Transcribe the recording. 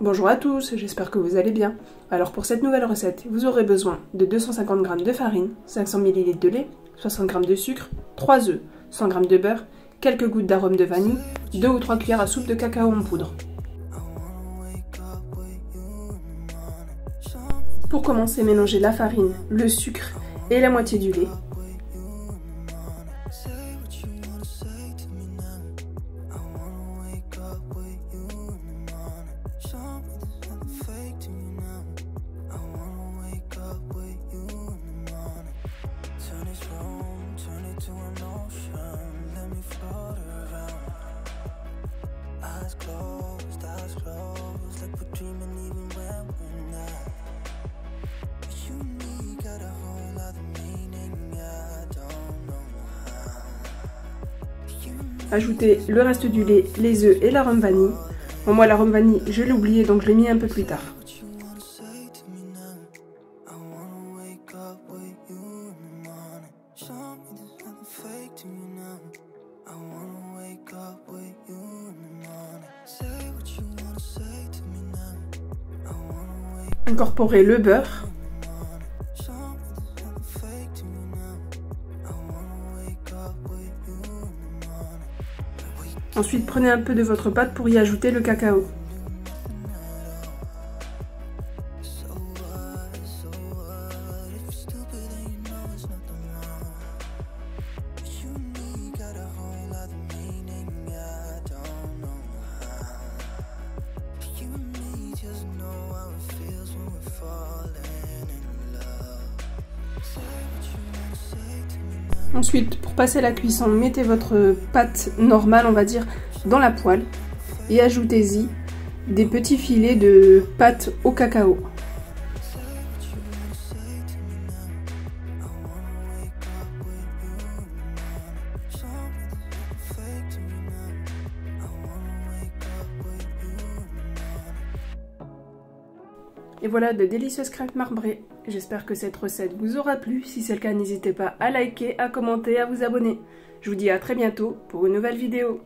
Bonjour à tous, j'espère que vous allez bien. Alors pour cette nouvelle recette, vous aurez besoin de 250 g de farine, 500 ml de lait, 60 g de sucre, 3 œufs, 100 g de beurre, quelques gouttes d'arôme de vanille, 2 ou 3 cuillères à soupe de cacao en poudre. Pour commencer, mélangez la farine, le sucre et la moitié du lait. Ajoutez le reste du lait, les œufs et l'arôme vanille. Bon, moi, l'arôme vanille, je l'ai oublié, donc je l'ai mis un peu plus tard. Incorporez le beurre. Ensuite, prenez un peu de votre pâte pour y ajouter le cacao. Ensuite, pour passer la cuisson, mettez votre pâte normale, on va dire, dans la poêle et ajoutez-y des petits filets de pâte au cacao. Et voilà de délicieuses crêpes marbrées. J'espère que cette recette vous aura plu. Si c'est le cas, n'hésitez pas à liker, à commenter, à vous abonner. Je vous dis à très bientôt pour une nouvelle vidéo.